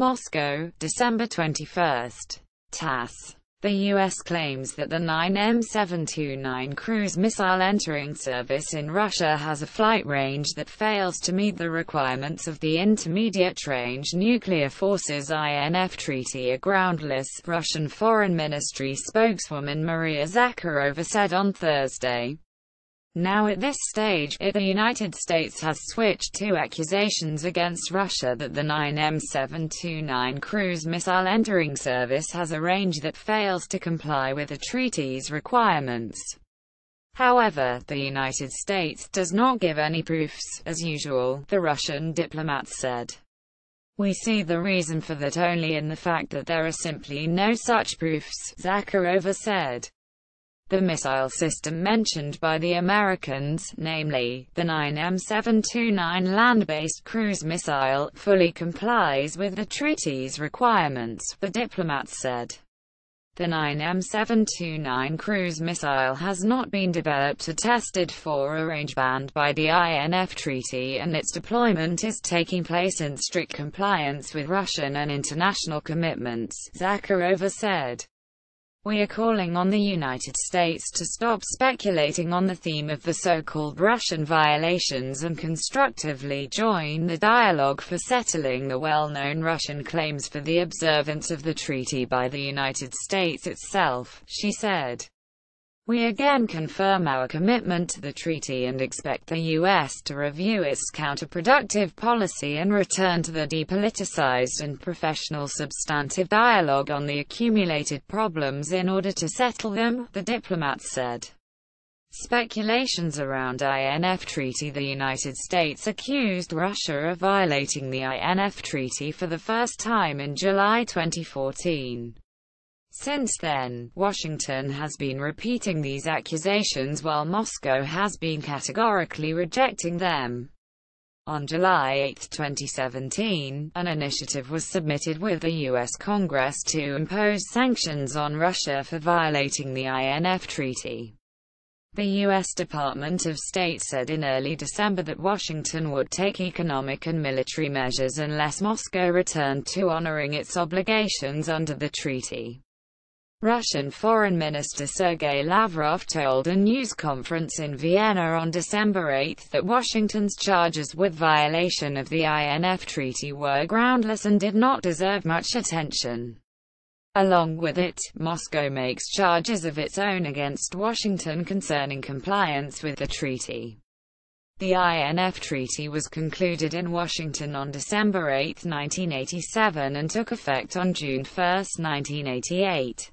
Moscow, December 21. TASS. The U.S. claims that the 9M729 cruise missile entering service in Russia has a flight range that fails to meet the requirements of the Intermediate Range Nuclear Forces INF Treaty. A groundless, Russian Foreign Ministry spokeswoman Maria Zakharova said on Thursday. Now at this stage, it, the United States has switched to accusations against Russia that the 9M729 cruise missile entering service has a range that fails to comply with the treaty's requirements. However, the United States does not give any proofs, as usual, the Russian diplomat said. We see the reason for that only in the fact that there are simply no such proofs, Zakharova said. The missile system mentioned by the Americans, namely, the 9M729 land-based cruise missile, fully complies with the treaty's requirements, the diplomats said. The 9M729 cruise missile has not been developed or tested for a range banned by the INF Treaty and its deployment is taking place in strict compliance with Russian and international commitments, Zakharova said. We are calling on the United States to stop speculating on the theme of the so-called Russian violations and constructively join the dialogue for settling the well-known Russian claims for the observance of the treaty by the United States itself, she said. We again confirm our commitment to the treaty and expect the U.S. to review its counterproductive policy and return to the depoliticized and professional substantive dialogue on the accumulated problems in order to settle them, the diplomats said. Speculations around INF Treaty The United States accused Russia of violating the INF Treaty for the first time in July 2014. Since then, Washington has been repeating these accusations while Moscow has been categorically rejecting them. On July 8, 2017, an initiative was submitted with the U.S. Congress to impose sanctions on Russia for violating the INF Treaty. The U.S. Department of State said in early December that Washington would take economic and military measures unless Moscow returned to honoring its obligations under the treaty. Russian Foreign Minister Sergei Lavrov told a news conference in Vienna on December 8 that Washington's charges with violation of the INF Treaty were groundless and did not deserve much attention. Along with it, Moscow makes charges of its own against Washington concerning compliance with the treaty. The INF Treaty was concluded in Washington on December 8, 1987 and took effect on June 1, 1988.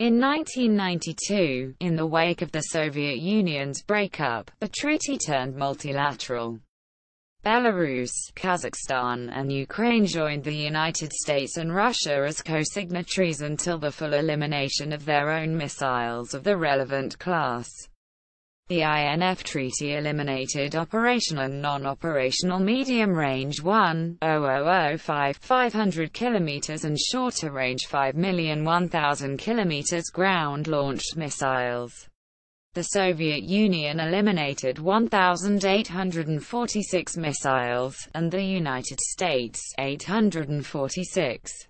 In 1992, in the wake of the Soviet Union's breakup, the treaty turned multilateral. Belarus, Kazakhstan, and Ukraine joined the United States and Russia as co-signatories until the full elimination of their own missiles of the relevant class. The INF Treaty eliminated operational and non-operational medium-range 1,0005 500 km and shorter-range 5,001,000 km ground-launched missiles. The Soviet Union eliminated 1,846 missiles, and the United States, 846.